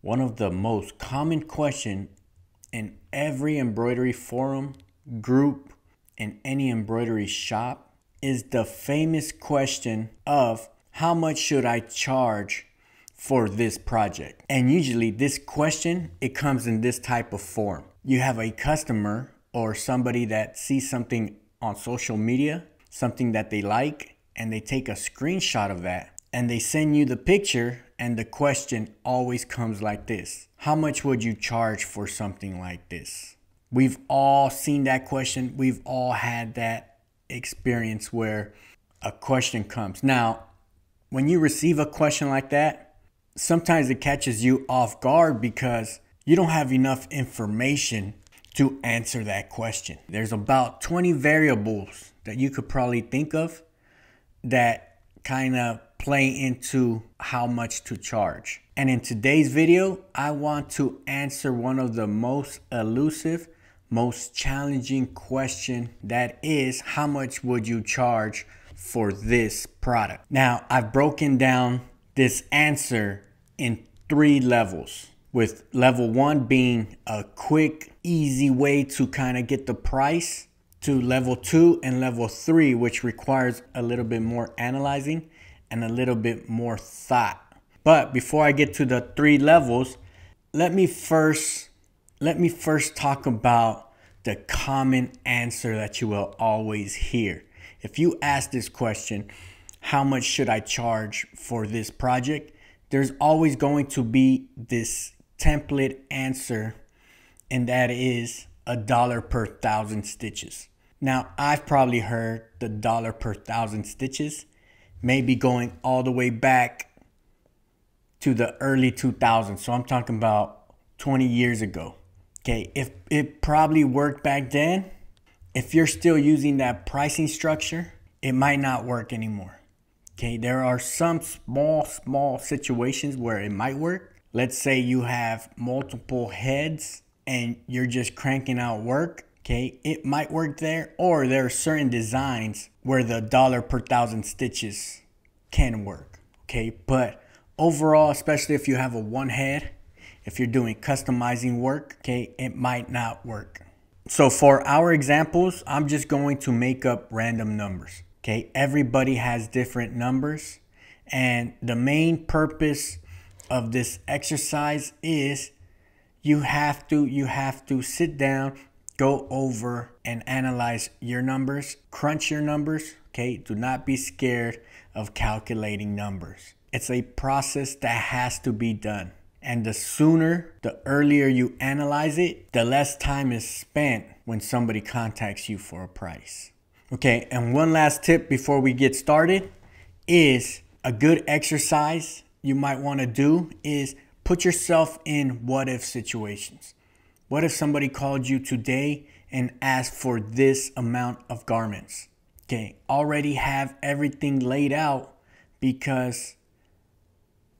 One of the most common question in every embroidery forum, group, in any embroidery shop is the famous question of how much should I charge for this project? And usually this question, it comes in this type of form. You have a customer or somebody that sees something on social media, something that they like, and they take a screenshot of that and they send you the picture and the question always comes like this. How much would you charge for something like this? We've all seen that question. We've all had that experience where a question comes. Now, when you receive a question like that, sometimes it catches you off guard because you don't have enough information to answer that question. There's about 20 variables that you could probably think of that kind of play into how much to charge. And in today's video, I want to answer one of the most elusive, most challenging question that is how much would you charge for this product? Now, I've broken down this answer in three levels with level one being a quick, easy way to kind of get the price to level two and level three, which requires a little bit more analyzing and a little bit more thought. But before I get to the three levels, let me first let me first talk about the common answer that you will always hear. If you ask this question, how much should I charge for this project? There's always going to be this template answer, and that is a dollar per thousand stitches. Now, I've probably heard the dollar per thousand stitches, maybe going all the way back to the early 2000s. So I'm talking about 20 years ago. Okay, if it probably worked back then, if you're still using that pricing structure, it might not work anymore. Okay, there are some small, small situations where it might work. Let's say you have multiple heads and you're just cranking out work okay it might work there or there are certain designs where the dollar per thousand stitches can work okay? But overall especially if you have a one head if you're doing customizing work okay it might not work. So for our examples i'm just going to make up random numbers okay? Everybody has different numbers and the main purpose of this exercise is you have to you have to sit down go over and analyze your numbers, crunch your numbers, okay? Do not be scared of calculating numbers. It's a process that has to be done. And the sooner, the earlier you analyze it, the less time is spent when somebody contacts you for a price. Okay, and one last tip before we get started is a good exercise you might want to do is put yourself in what if situations. What if somebody called you today and asked for this amount of garments? Okay, already have everything laid out because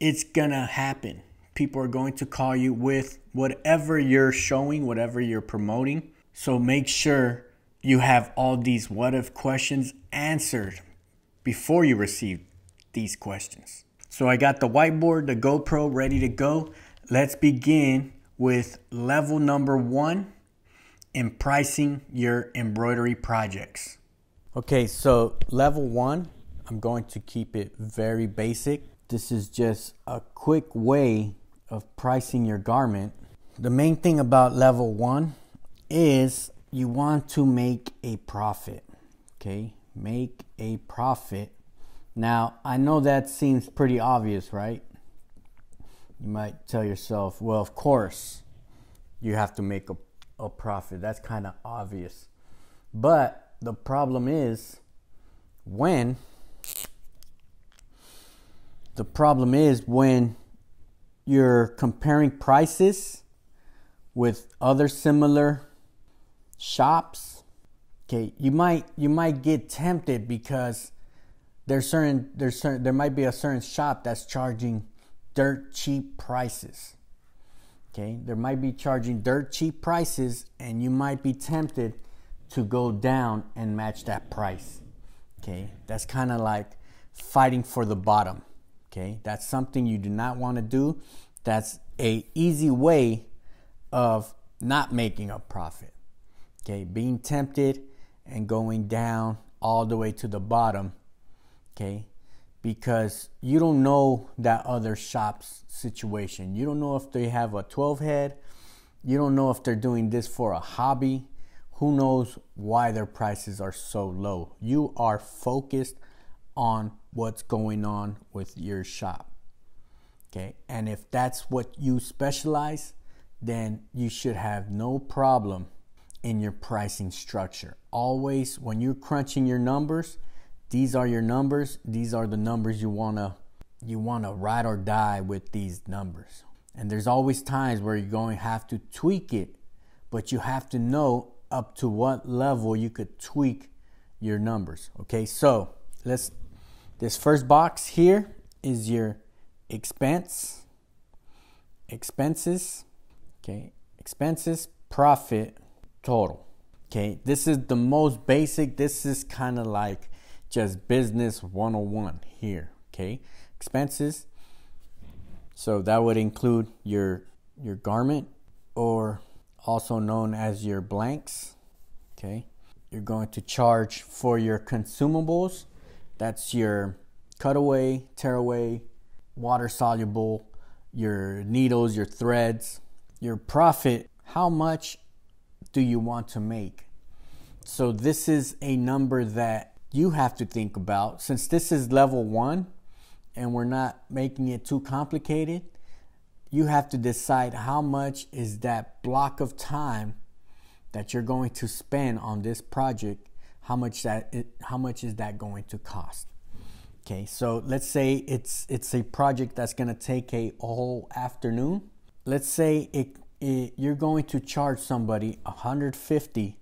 it's gonna happen. People are going to call you with whatever you're showing, whatever you're promoting. So make sure you have all these what if questions answered before you receive these questions. So I got the whiteboard, the GoPro ready to go. Let's begin with level number one in pricing your embroidery projects. Okay, so level one, I'm going to keep it very basic. This is just a quick way of pricing your garment. The main thing about level one is you want to make a profit. Okay, make a profit. Now, I know that seems pretty obvious, right? You might tell yourself, well, of course, you have to make a, a profit. That's kind of obvious. But the problem is when the problem is when you're comparing prices with other similar shops okay you might you might get tempted because there's certain there's certain there might be a certain shop that's charging dirt cheap prices. Okay, there might be charging dirt cheap prices, and you might be tempted to go down and match that price. Okay, that's kind of like fighting for the bottom. Okay, that's something you do not want to do. That's a easy way of not making a profit. Okay, being tempted and going down all the way to the bottom. Okay, because you don't know that other shop's situation. You don't know if they have a 12 head. You don't know if they're doing this for a hobby. Who knows why their prices are so low? You are focused on what's going on with your shop. Okay, and if that's what you specialize, then you should have no problem in your pricing structure. Always, when you're crunching your numbers, these are your numbers. These are the numbers you wanna you wanna ride or die with these numbers. And there's always times where you're going to have to tweak it, but you have to know up to what level you could tweak your numbers. Okay, so let's this first box here is your expense, expenses, okay, expenses, profit, total. Okay, this is the most basic. This is kind of like just business 101 here. Okay, expenses. So that would include your your garment or also known as your blanks. Okay, you're going to charge for your consumables. That's your cutaway, tearaway, water soluble, your needles, your threads, your profit. How much do you want to make? So, this is a number that you have to think about. Since this is level one and we're not making it too complicated, you have to decide how much is that block of time that you're going to spend on this project how much that how much is that going to cost okay so let's say it's it's a project that's going to take a whole afternoon let's say it, it, you're going to charge somebody 150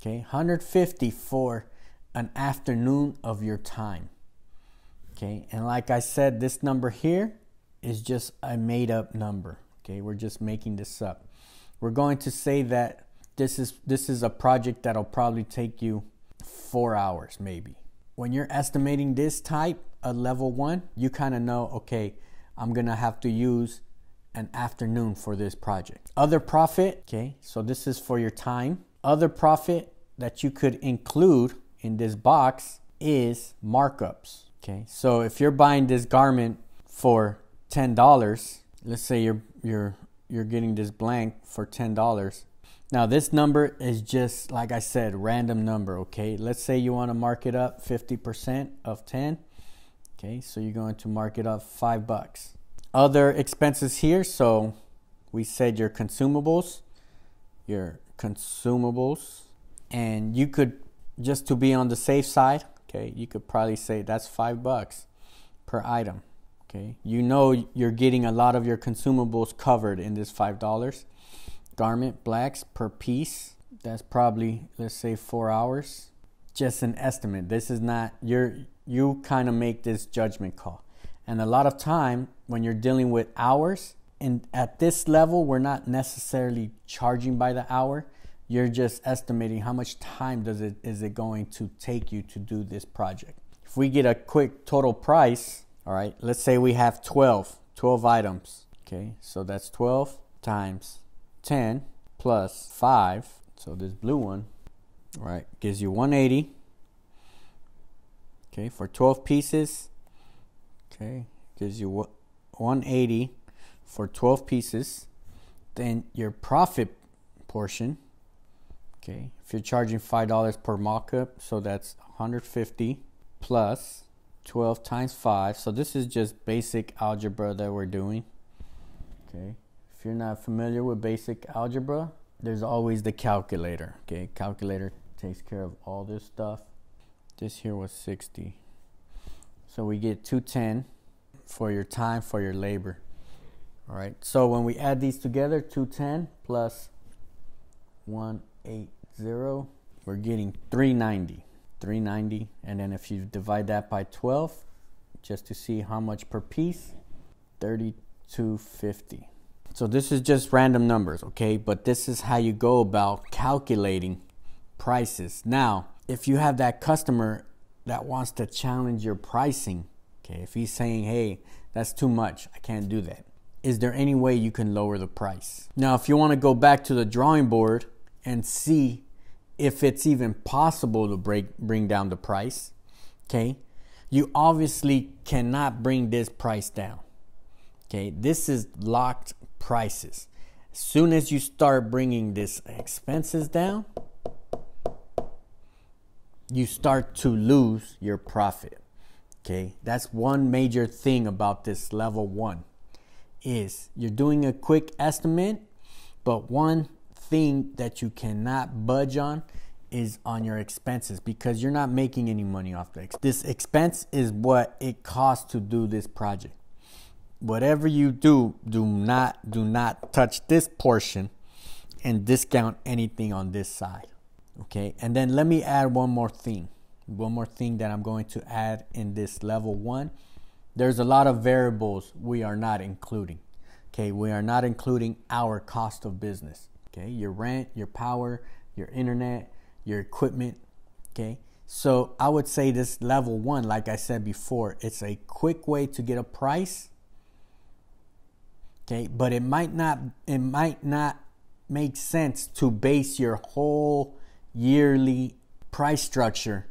okay 150 for an afternoon of your time. Okay and like i said this number here is just a made up number. Okay we're just making this up. We're going to say that this is this is a project that'll probably take you four hours maybe. When you're estimating this type a level one you kind of know okay i'm gonna have to use an afternoon for this project. Other profit okay so this is for your time other profit that you could include in this box is markups. Okay, so if you're buying this garment for ten dollars, let's say you're you're you're getting this blank for ten dollars. Now this number is just like I said, random number. Okay, let's say you want to mark it up fifty percent of ten. Okay, so you're going to mark it up five bucks. Other expenses here, so we said your consumables, your consumables. And you could just to be on the safe side okay you could probably say that's five bucks per item okay? You know you're getting a lot of your consumables covered in this five dollars. Garment blacks per piece that's probably let's say four hours. Just an estimate. This is not you're you kind of make this judgment call. And a lot of time when you're dealing with hours and at this level we're not necessarily charging by the hour you're just estimating how much time does it is it going to take you to do this project. If we get a quick total price, all right, let's say we have 12, 12 items. Okay, so that's 12 times 10 plus 5. So this blue one, all right, gives you 180. Okay, for 12 pieces. Okay, gives you what 180 for 12 pieces. Then your profit portion Okay, if you're charging $5 per markup, so that's 150 plus 12 times 5. So this is just basic algebra that we're doing. Okay, if you're not familiar with basic algebra, there's always the calculator. Okay, calculator takes care of all this stuff. This here was 60. So we get 210 for your time, for your labor. All right, so when we add these together, 210 plus 180, we're getting 390. 390, and then if you divide that by 12, just to see how much per piece, 3250. So this is just random numbers, okay? But this is how you go about calculating prices. Now, if you have that customer that wants to challenge your pricing, okay, if he's saying, hey, that's too much, I can't do that. Is there any way you can lower the price? Now, if you want to go back to the drawing board and see if it's even possible to break bring down the price, okay? You obviously cannot bring this price down. Okay? This is locked prices. As soon as you start bringing this expenses down, you start to lose your profit. Okay? That's one major thing about this level 1 is you're doing a quick estimate, but one thing that you cannot budge on is on your expenses because you're not making any money off the this expense is what it costs to do this project. Whatever you do do not do not touch this portion and discount anything on this side okay? And then let me add one more thing one more thing that i'm going to add in this level one there's a lot of variables we are not including okay we are not including our cost of business okay your rent your power your internet your equipment. Okay. So I would say this level one, like I said before, it's a quick way to get a price. Okay, but it might not it might not make sense to base your whole yearly price structure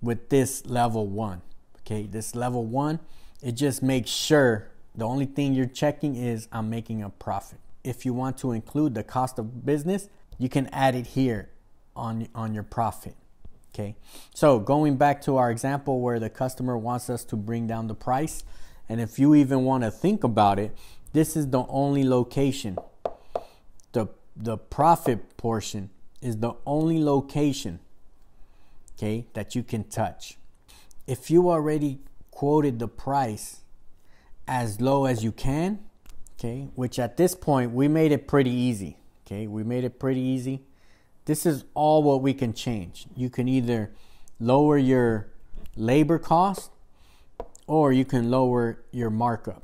with this level one. Okay, this level one, it just makes sure the only thing you're checking is I'm making a profit. If you want to include the cost of business, you can add it here on, on your profit. Okay, so going back to our example where the customer wants us to bring down the price, and if you even want to think about it, this is the only location. The, the profit portion is the only location, okay, that you can touch. If you already quoted the price as low as you can, okay, which at this point we made it pretty easy, okay, we made it pretty easy this is all what we can change. You can either lower your labor cost or you can lower your markup.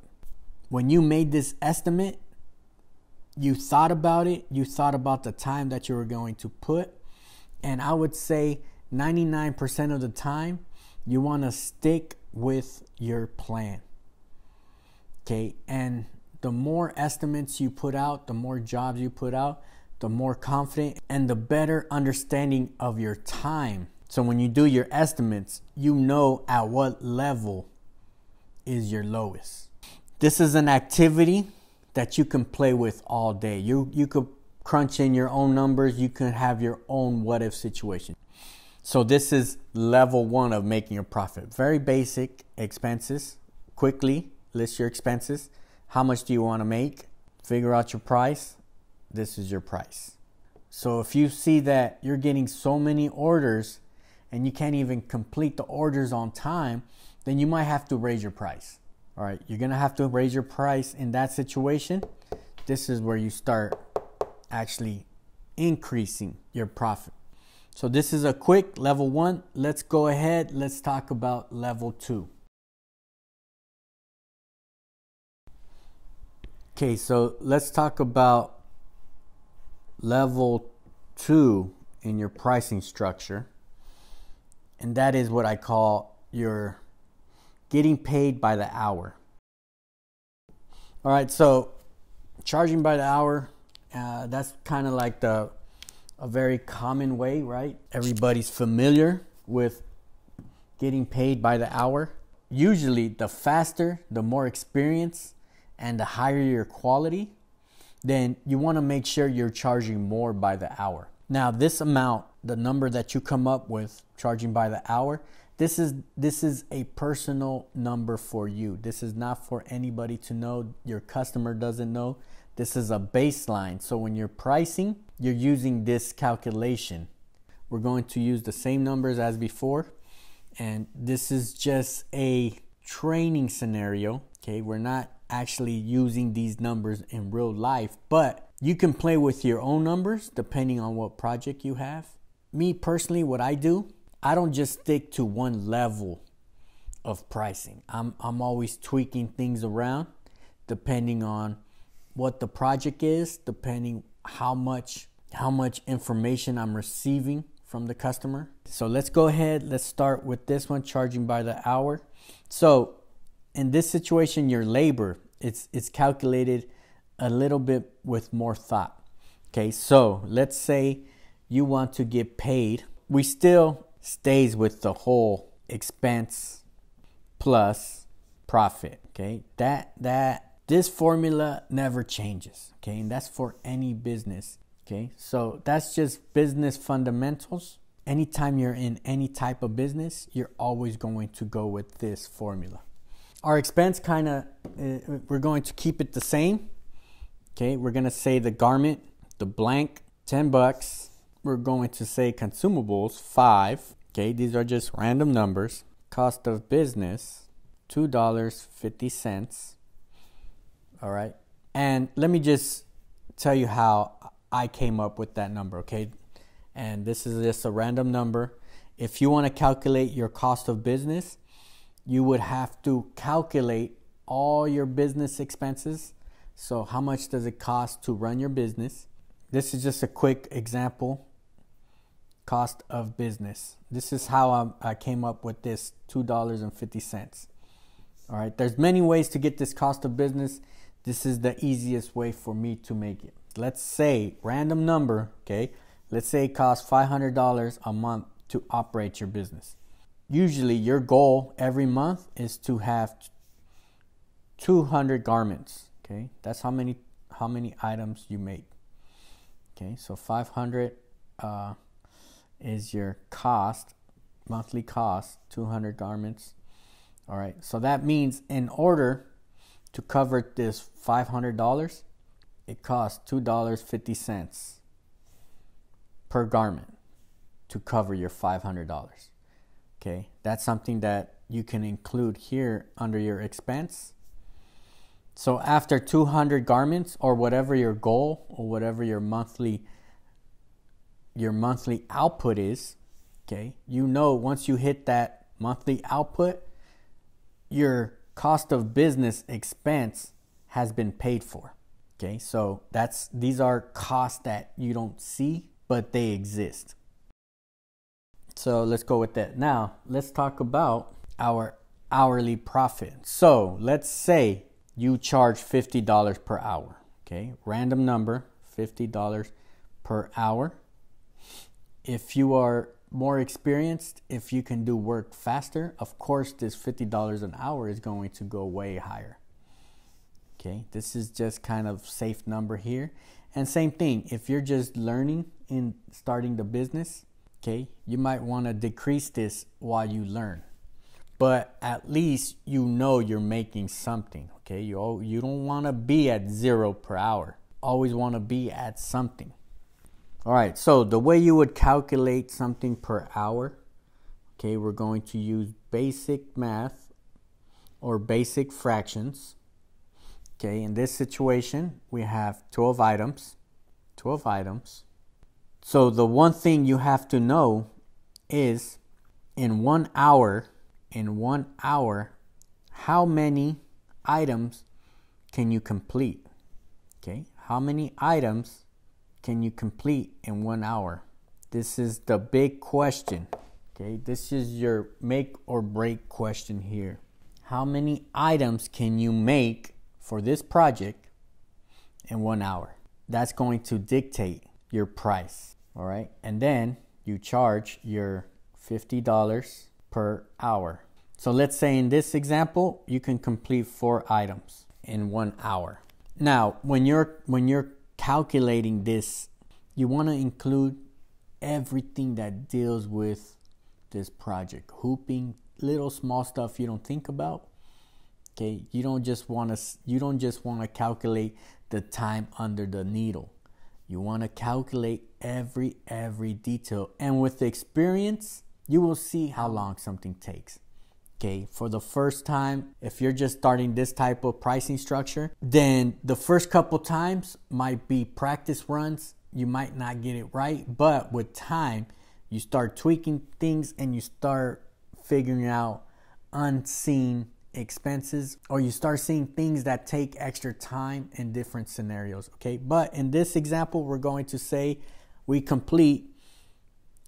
When you made this estimate, you thought about it, you thought about the time that you were going to put, and I would say 99% of the time, you want to stick with your plan. Okay, and the more estimates you put out, the more jobs you put out, the more confident and the better understanding of your time. So when you do your estimates, you know at what level is your lowest. This is an activity that you can play with all day. You you could crunch in your own numbers, you can have your own what if situation. So this is level 1 of making a profit. Very basic expenses. Quickly list your expenses. How much do you want to make? Figure out your price this is your price. So if you see that you're getting so many orders and you can't even complete the orders on time, then you might have to raise your price. All right, you're gonna have to raise your price in that situation. This is where you start actually increasing your profit. So this is a quick level one. Let's go ahead. Let's talk about level two. Okay, so let's talk about level two in your pricing structure, and that is what I call your getting paid by the hour. All right, so charging by the hour, uh, that's kind of like the a very common way, right? Everybody's familiar with getting paid by the hour. Usually, the faster, the more experience, and the higher your quality, then you want to make sure you're charging more by the hour. Now, this amount, the number that you come up with charging by the hour, this is this is a personal number for you. This is not for anybody to know. Your customer doesn't know. This is a baseline. So when you're pricing, you're using this calculation. We're going to use the same numbers as before. And this is just a training scenario. Okay, we're not actually using these numbers in real life, but you can play with your own numbers depending on what project you have. Me personally, what I do, I don't just stick to one level of pricing. I'm, I'm always tweaking things around depending on what the project is, depending how much how much information I'm receiving from the customer. So let's go ahead, let's start with this one charging by the hour. So in this situation, your labor it's it's calculated a little bit with more thought. Okay, so let's say you want to get paid. We still stays with the whole expense plus profit. Okay, that that this formula never changes. Okay, and that's for any business. Okay, so that's just business fundamentals. Anytime you're in any type of business, you're always going to go with this formula. Our expense kind of, uh, we're going to keep it the same. Okay, we're going to say the garment, the blank, 10 bucks. We're going to say consumables, five. Okay, these are just random numbers. Cost of business, $2.50. All right. And let me just tell you how I came up with that number, okay? And this is just a random number. If you want to calculate your cost of business, you would have to calculate all your business expenses. So, how much does it cost to run your business? This is just a quick example cost of business. This is how I, came up with this $2.50. All right, there's many ways to get this cost of business. This is the easiest way for me to make it let's say random number, okay? Let's say it costs $500 a month to operate your business. Usually your goal every month is to have 200 garments, okay? That's how many how many items you make. Okay? So 500 uh, is your cost, monthly cost, 200 garments. All right. So that means in order to cover this $500, it costs $2.50 per garment to cover your $500. Okay, that's something that you can include here under your expense. So after 200 garments or whatever your goal or whatever your monthly your monthly output is, okay? You know once you hit that monthly output, your cost of business expense has been paid for. Okay, so that's these are costs that you don't see, but they exist. So let's go with that. Now, let's talk about our hourly profit. So let's say you charge $50 per hour. Okay, random number, $50 per hour. If you are more experienced, if you can do work faster, of course, this $50 an hour is going to go way higher. Okay, this is just kind of safe number here. And same thing, if you're just learning in starting the business, okay, you might want to decrease this while you learn. But at least you know you're making something, okay? You you don't want to be at 0 per hour. Always want to be at something. All right, so the way you would calculate something per hour, okay, we're going to use basic math or basic fractions. Okay, in this situation, we have 12 items. 12 items. So the one thing you have to know is in one hour, in one hour, how many items can you complete? Okay, how many items can you complete in one hour? This is the big question. Okay, this is your make or break question here. How many items can you make for this project in one hour. That's going to dictate your price. All right. And then you charge your $50 per hour. So let's say in this example, you can complete four items in one hour. Now, when you're when you're calculating this, you want to include everything that deals with this project. Hooping, little small stuff you don't think about, Okay, you don't just want to you don't just want to calculate the time under the needle. You want to calculate every every detail and with the experience, you will see how long something takes. Okay, for the first time, if you're just starting this type of pricing structure, then the first couple times might be practice runs. You might not get it right, but with time, you start tweaking things and you start figuring out unseen expenses or you start seeing things that take extra time in different scenarios. Okay, but in this example, we're going to say we complete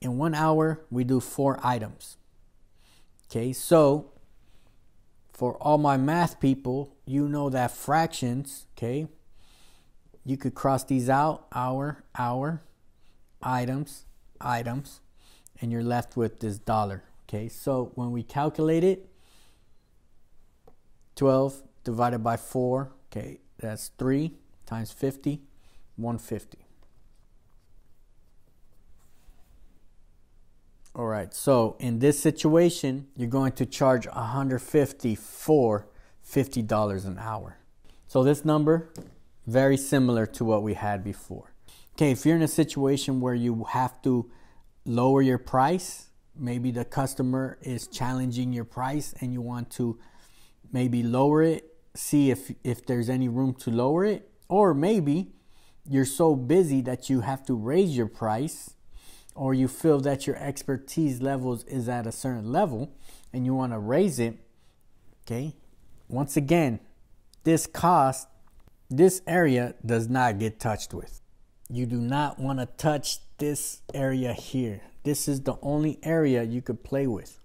in one hour, we do four items. Okay, so for all my math people, you know that fractions, okay, you could cross these out hour, hour, items, items, and you're left with this dollar. Okay, so when we calculate it, 12 divided by 4, okay, that's 3 times 50, 150. All right, so in this situation, you're going to charge 150 for $50 an hour. So this number, very similar to what we had before. Okay, if you're in a situation where you have to lower your price, maybe the customer is challenging your price and you want to maybe lower it, see if if there's any room to lower it, or maybe you're so busy that you have to raise your price or you feel that your expertise levels is at a certain level and you want to raise it, okay? Once again, this cost, this area does not get touched with. You do not want to touch this area here. This is the only area you could play with.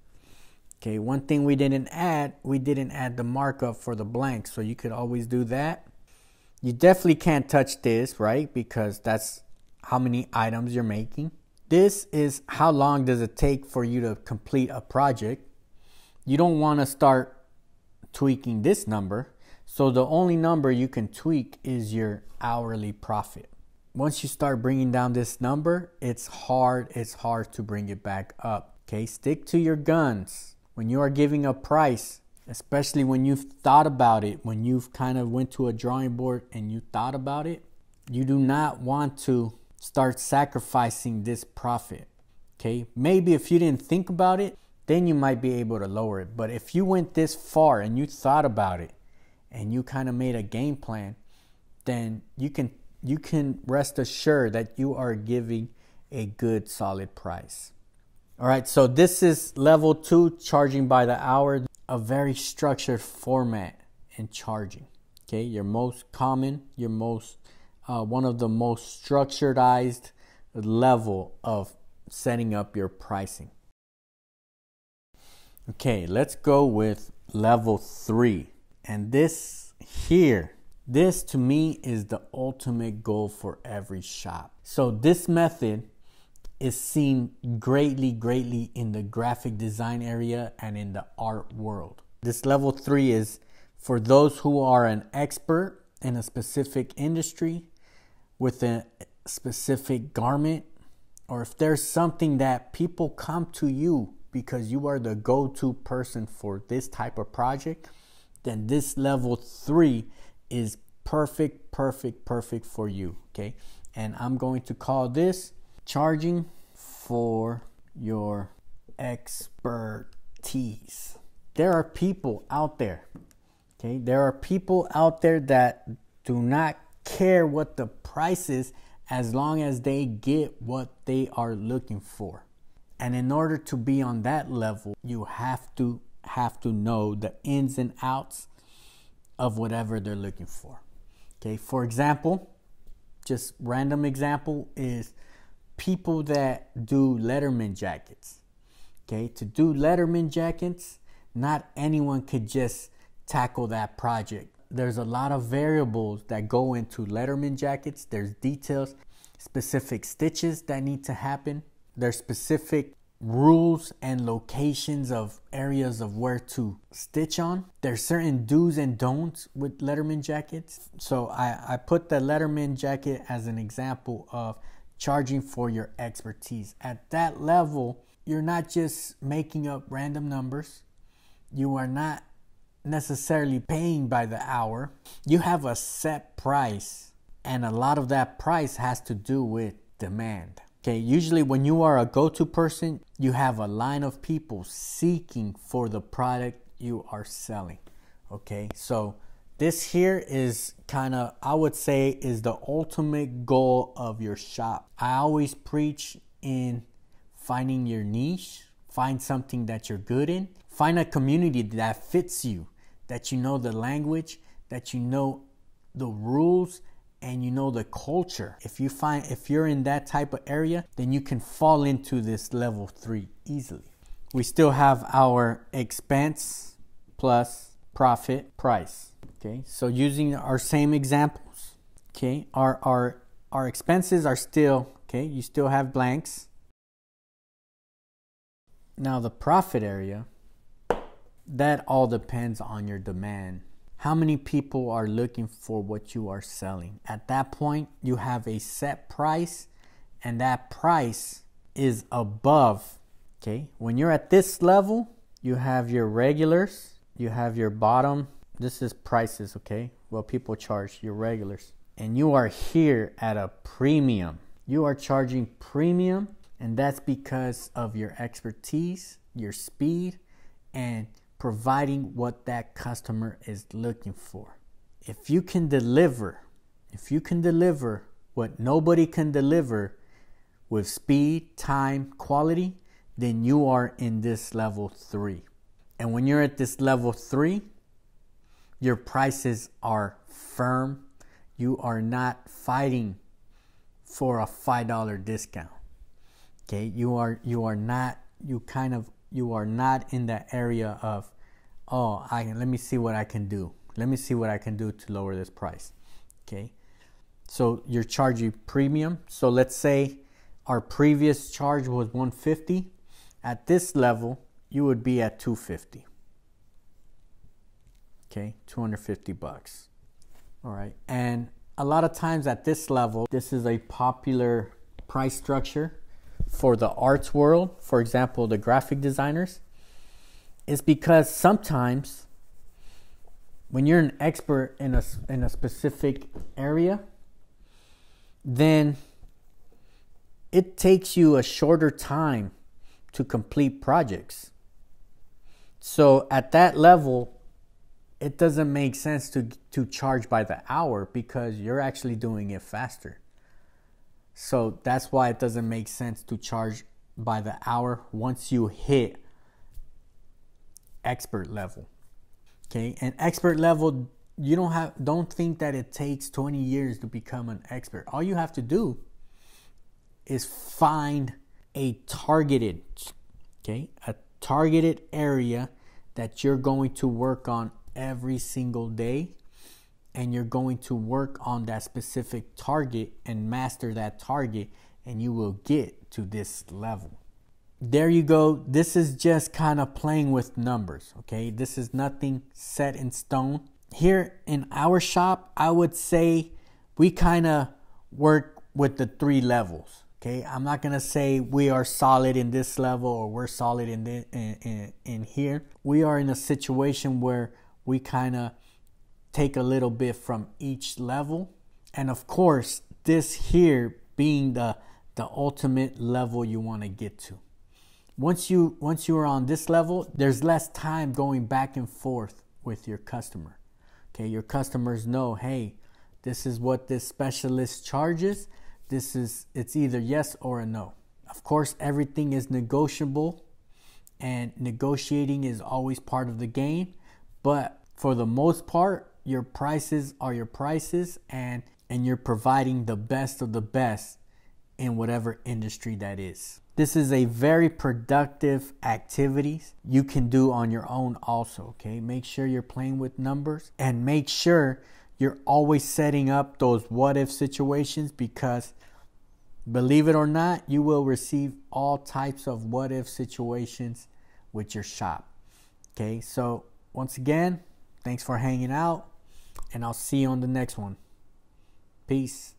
Okay, one thing we didn't add, we didn't add the markup for the blank. So you could always do that. You definitely can't touch this, right? Because that's how many items you're making. This is how long does it take for you to complete a project. You don't want to start tweaking this number. So the only number you can tweak is your hourly profit. Once you start bringing down this number, it's hard, it's hard to bring it back up. Okay, stick to your guns. When you are giving a price, especially when you've thought about it, when you've kind of went to a drawing board and you thought about it, you do not want to start sacrificing this profit. Okay, maybe if you didn't think about it, then you might be able to lower it. But if you went this far and you thought about it and you kind of made a game plan, then you can you can rest assured that you are giving a good solid price. All right, so this is level 2 charging by the hour, a very structured format in charging. Okay, your most common, your most uh, one of the most structuredized level of setting up your pricing. Okay, let's go with level three. And this here, this to me is the ultimate goal for every shop. So, this method is seen greatly, greatly in the graphic design area and in the art world. This level three is for those who are an expert in a specific industry with a specific garment, or if there's something that people come to you because you are the go to person for this type of project, then this level three is perfect, perfect, perfect for you. Okay. And I'm going to call this charging for your expertise. There are people out there. Okay. There are people out there that do not care what the price is as long as they get what they are looking for. And in order to be on that level, you have to have to know the ins and outs of whatever they're looking for. Okay, for example, just random example is people that do Letterman jackets. Okay, to do Letterman jackets, not anyone could just tackle that project. There's a lot of variables that go into Letterman jackets. There's details, specific stitches that need to happen there's specific rules and locations of areas of where to stitch on. There's certain do's and don'ts with Letterman jackets. So I, I put the Letterman jacket as an example of charging for your expertise. At that level, you're not just making up random numbers. You are not necessarily paying by the hour. You have a set price, and a lot of that price has to do with demand. Okay, usually when you are a go to person, you have a line of people seeking for the product you are selling. Okay, so this here is kind of, I would say, is the ultimate goal of your shop. I always preach in finding your niche, find something that you're good in, find a community that fits you, that you know the language, that you know the rules and you know the culture if you find if you're in that type of area then you can fall into this level 3 easily we still have our expense plus profit price Okay, so using our same examples, okay, our our our expenses are still okay. You still have blanks. Now the profit area, that all depends on your demand. How many people are looking for what you are selling? At that point, you have a set price, and that price is above. Okay, when you're at this level, you have your regulars, you have your bottom. This is prices, okay? Well, people charge your regulars. And you are here at a premium. You are charging premium, and that's because of your expertise, your speed, and providing what that customer is looking for. If you can deliver, if you can deliver what nobody can deliver with speed, time, quality, then you are in this level three. And when you're at this level three, your prices are firm. You are not fighting for a five dollar discount. Okay, you are you are not you kind of you are not in that area of oh I can let me see what I can do. Let me see what I can do to lower this price. Okay. So you're charging premium. So let's say our previous charge was 150 at this level, you would be at 250. Okay, 250 bucks. All right. And a lot of times at this level, this is a popular price structure for the arts world, for example, the graphic designers, is because sometimes when you're an expert in a, in a specific area, then it takes you a shorter time to complete projects. So at that level, it doesn't make sense to, to charge by the hour because you're actually doing it faster. So that's why it doesn't make sense to charge by the hour once you hit expert level. Okay, and expert level, you don't have don't think that it takes 20 years to become an expert. All you have to do is find a targeted, okay, a targeted area that you're going to work on every single day and you're going to work on that specific target and master that target and you will get to this level. There you go. This is just kind of playing with numbers, okay? This is nothing set in stone. Here in our shop, I would say we kind of work with the three levels. Okay, I'm not gonna say we are solid in this level or we're solid in, the, in, in, in here. We are in a situation where we kind of take a little bit from each level, and of course, this here being the the ultimate level you want to get to. Once you once you are on this level, there's less time going back and forth with your customer. Okay, your customers know, hey, this is what this specialist charges this is it's either yes or a no. Of course, everything is negotiable and negotiating is always part of the game, but for the most part, your prices are your prices and and you're providing the best of the best in whatever industry that is. This is a very productive activity you can do on your own also, okay? Make sure you're playing with numbers and make sure you're always setting up those what if situations because believe it or not, you will receive all types of what if situations with your shop. Okay, so once again, thanks for hanging out, and I'll see you on the next one. Peace.